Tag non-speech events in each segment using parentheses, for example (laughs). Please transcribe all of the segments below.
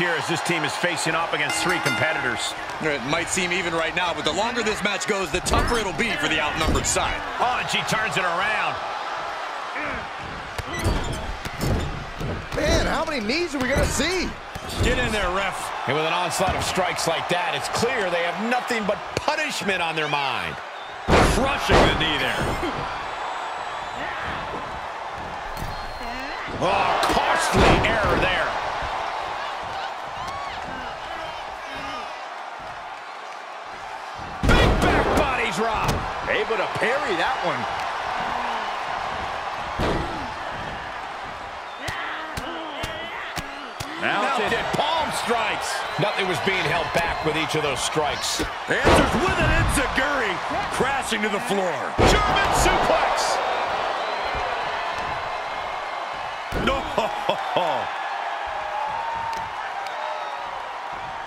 here as this team is facing off against three competitors. It might seem even right now, but the longer this match goes, the tougher it'll be for the outnumbered side. Oh, and she turns it around. Man, how many knees are we going to see? Get in there, ref. And with an onslaught of strikes like that, it's clear they have nothing but punishment on their mind. Crushing the knee there. Oh, costly error there. Parry that one. Mounted palm strikes. Nothing was being held back with each of those strikes. Answers with an Enziguri, crashing to the floor. German suplex. No.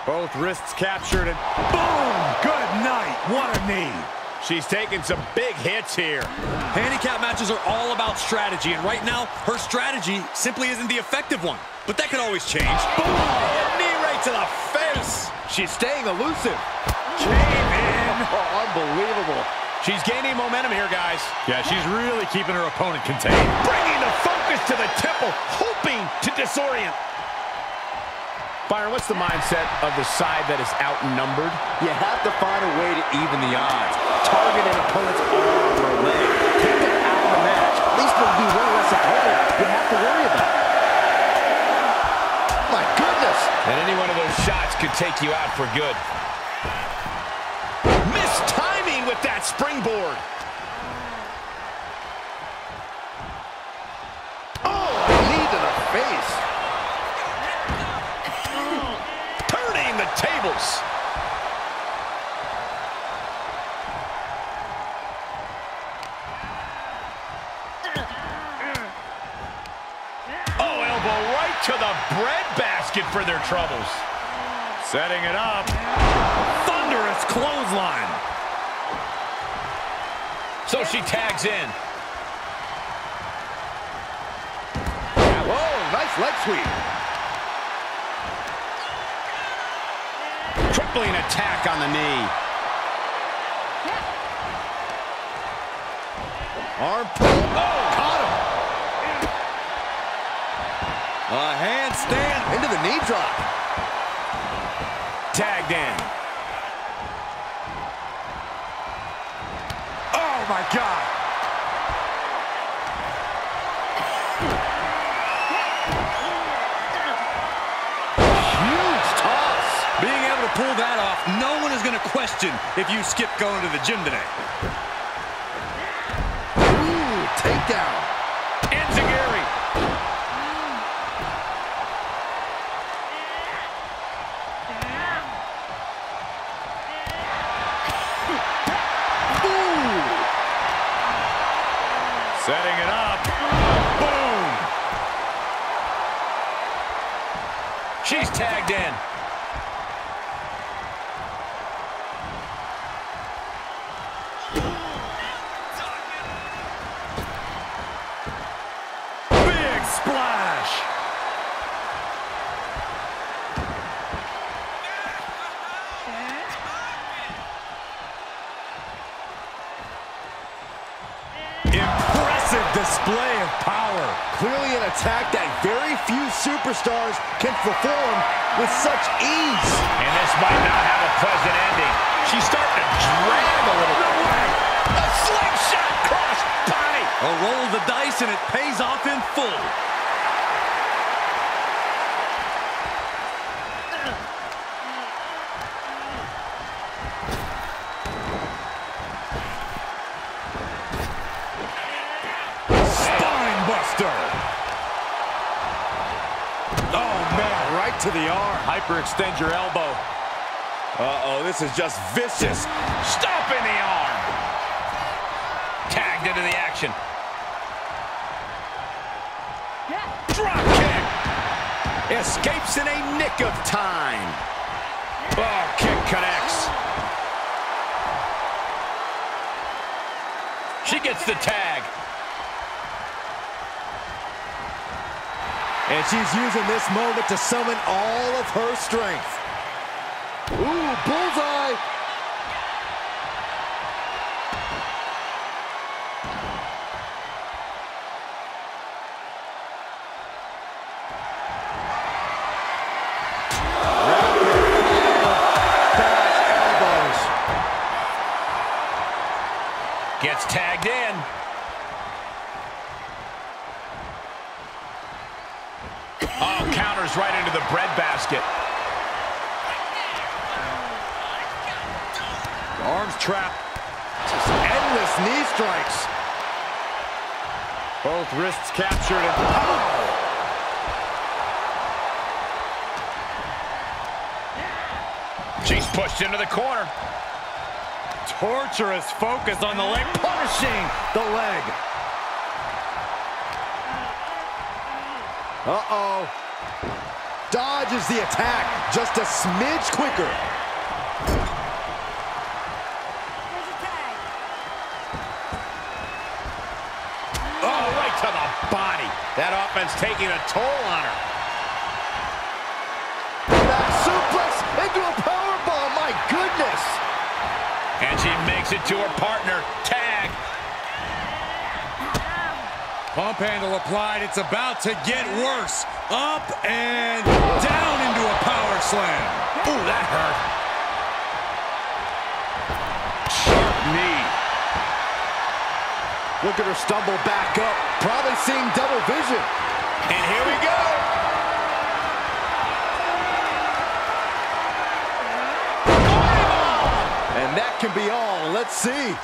Both wrists captured and Boom! Good night. What a knee. She's taking some big hits here. Handicap matches are all about strategy, and right now, her strategy simply isn't the effective one. But that can always change. Boom! Knee right to the face. she's staying elusive. Came in. Oh, unbelievable. She's gaining momentum here, guys. Yeah, she's really keeping her opponent contained. Bringing the focus to the temple, hoping to disorient. Byron, what's the mindset of the side that is outnumbered? You have to find a way to even the odds. Target an opponent's arm or leg. Take them out of the match. At least there'll be one less opponent you have to worry about. My goodness. And any one of those shots could take you out for good. Missed timing with that springboard. Oh, knee to the face. (laughs) Turning the tables. Oh, elbow right to the breadbasket for their troubles. Setting it up. Thunderous clothesline. So she tags in. Whoa, nice leg sweep. Crippling attack on the knee. Arm pull. Oh, A handstand into the knee drop. Tagged in. Oh, my God. Huge toss. Being able to pull that off, no one is going to question if you skip going to the gym today. Ooh, takedown. Setting it up. Boom. She's tagged in. Big splash. Attack that very few superstars can perform with such ease. And this might not have a pleasant ending. She's starting to drag a little. No way. A slingshot cross body. A roll of the dice and it pays off in full. To the arm. Hyperextend your elbow. Uh-oh, this is just vicious. Stop in the arm. Tagged into the action. Drop kick. Escapes in a nick of time. Oh, kick connects. She gets the tag. And she's using this moment to summon all of her strength. Ooh, bullseye! Gets 10. Breadbasket. Arms trapped. Just endless knee strikes. Both wrists captured and pow! She's pushed into the corner. Torturous focus on the leg, punishing the leg. Uh-oh. Dodges the attack just a smidge quicker. Oh, right to the body. That offense taking a toll on her. Back suplex into a powerbomb, my goodness. And she makes it to her partner. Tag. Pump handle applied. It's about to get worse. Up and down into a power slam. Ooh, that hurt. Sharp knee. Look at her stumble back up, probably seeing double vision. And here we go. And that can be all. Let's see.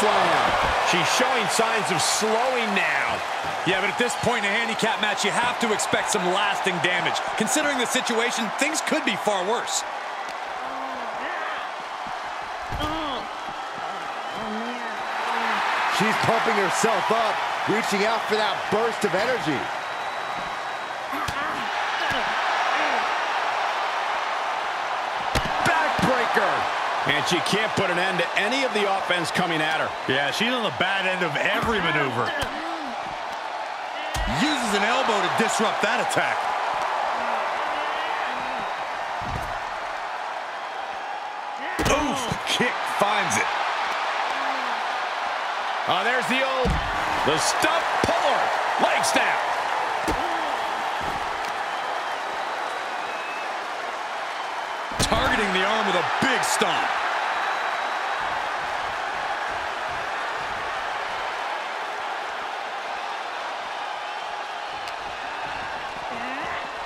Slam. She's showing signs of slowing now. Yeah, but at this point in a handicap match, you have to expect some lasting damage. Considering the situation, things could be far worse. Oh, oh, She's pumping herself up, reaching out for that burst of energy. And she can't put an end to any of the offense coming at her. Yeah, she's on the bad end of every maneuver. Uses an elbow to disrupt that attack. Oof, kick finds it. Oh, there's the old, the stump puller. Leg snap. Targeting the arm with a big stomp.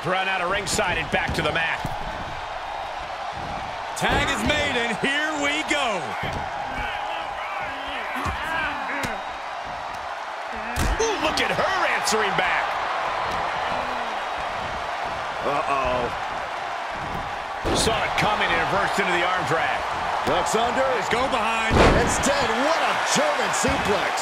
Run out of ringside and back to the mat. Tag is made, and here we go. Ooh, look at her answering back. Uh-oh. Saw it coming and reversed into the arm drag. Ducks under. Let's go behind. Instead, what a German suplex.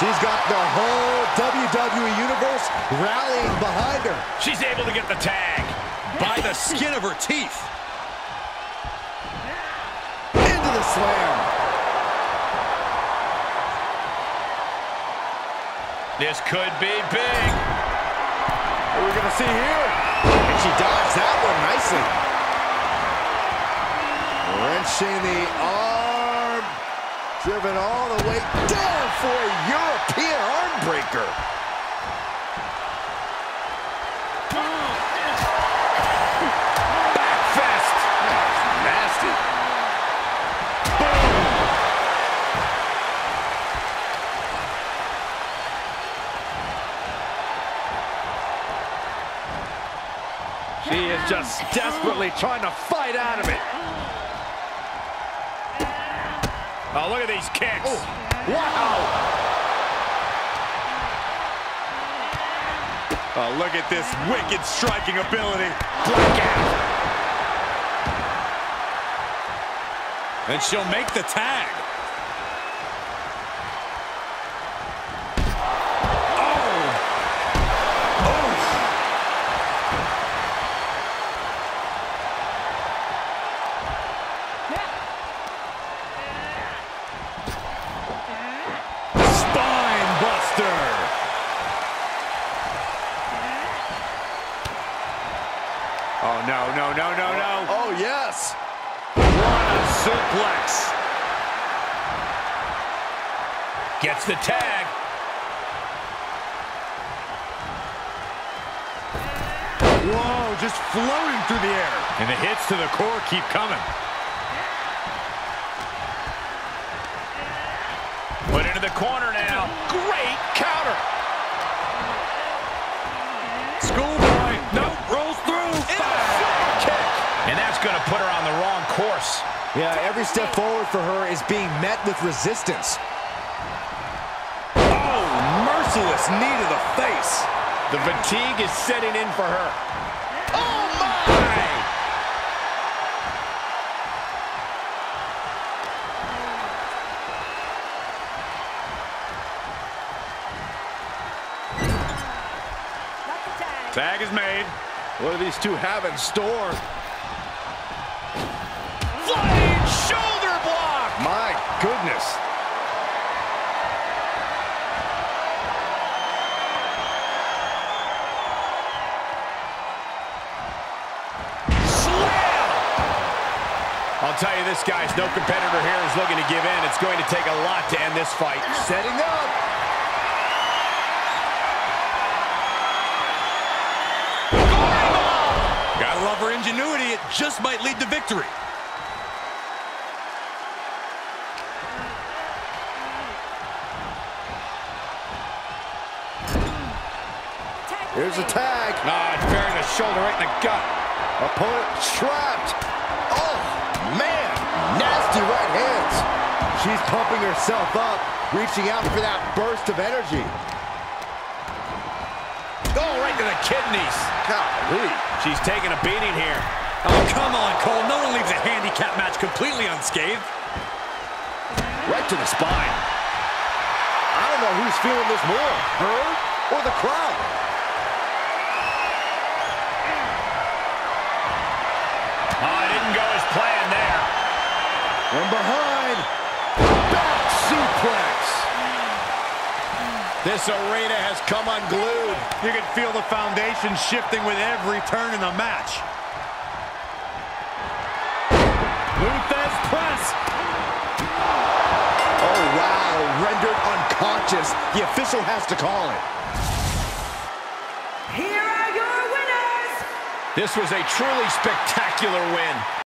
She's got the whole WWE Universe rallying behind her. She's able to get the tag. By the skin of her teeth. Into the slam. This could be big. What are we going to see here? And she dodged that one nicely. Wrenching the arm. Driven all the way down for a European arm breaker. She is just desperately trying to fight out of it. Oh, look at these kicks. Oh. Wow! Oh, look at this wicked striking ability. Blackout. And she'll make the tag. Oh, no, no, no, no, no. Oh, yes. What a suplex. Gets the tag. Whoa, just floating through the air. And the hits to the core keep coming. Put into the corner now. Great counter. Put her on the wrong course. Yeah, every step forward for her is being met with resistance. Oh, merciless knee to the face. The fatigue is setting in for her. Oh, my! Tag is made. What do these two have in store? I'll tell you this, guys, no competitor here is looking to give in. It's going to take a lot to end this fight. Setting up. Gotta love her ingenuity. It just might lead to victory. Here's a tag. Ah, it's burying a shoulder right in the gut. Opponent trapped. Hands. She's pumping herself up, reaching out for that burst of energy. Oh, right to the kidneys. Golly. She's taking a beating here. Oh, come on, Cole. No one leaves a handicap match completely unscathed. Right to the spine. I don't know who's feeling this more, her or the crowd. From behind. Back suplex. This arena has come unglued. You can feel the foundation shifting with every turn in the match. Lou Thesz press. Oh, wow. Rendered unconscious. The official has to call it. Here are your winners! This was a truly spectacular win.